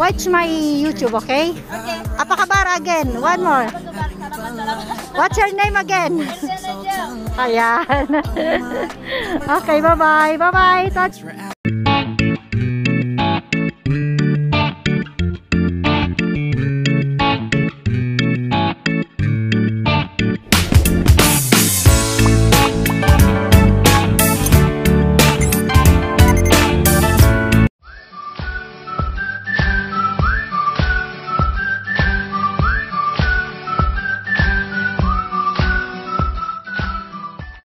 watch my YouTube, okay? Okay. Apakabar again. One more. What's your name again? Ayan. okay, bye-bye. Bye-bye.